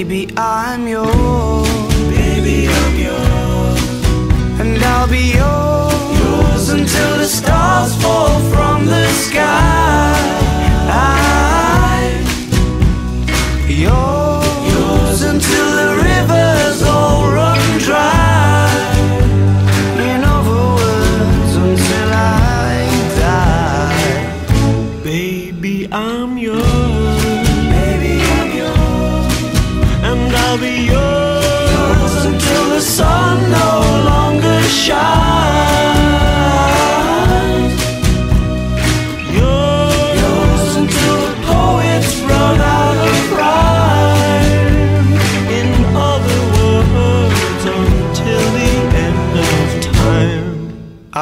Baby, I'm yours. Baby, I'm yours. And I'll be yours. Yours until the stars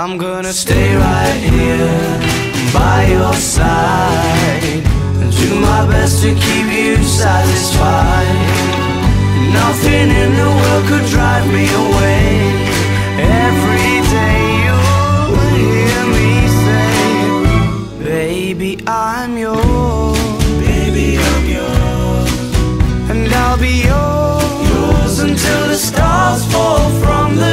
I'm gonna stay right here by your side and do my best to keep you satisfied. Nothing in the world could drive me away. Every day you'll hear me say, Baby, I'm yours. Baby, I'm yours. And I'll be yours. Yours until the stars fall from the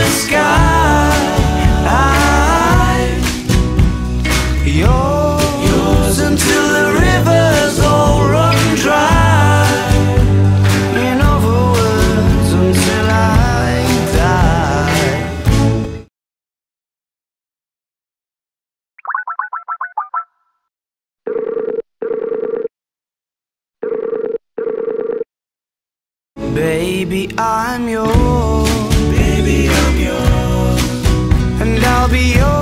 Baby, I'm yours. Baby, I'm yours. And I'll be yours.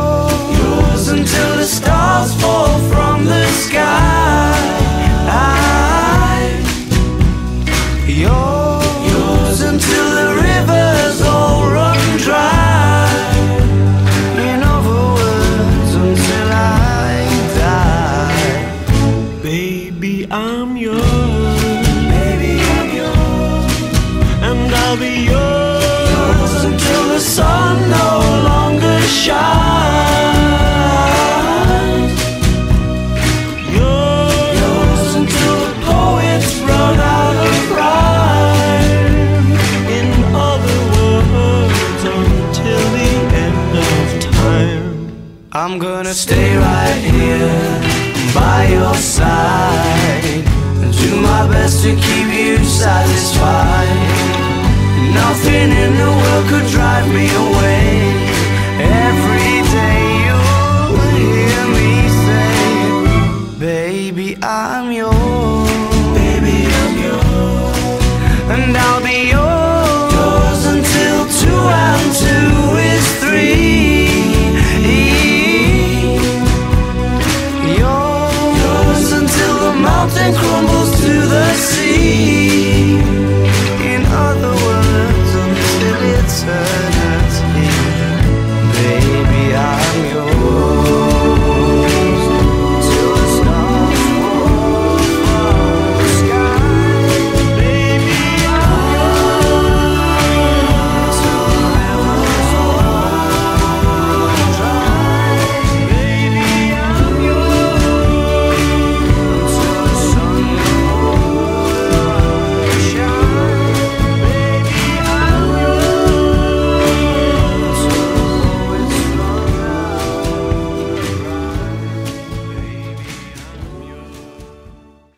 Stay right here by your side and do my best to keep you satisfied. Nothing in the world could drive me away. and crumbles to the sea.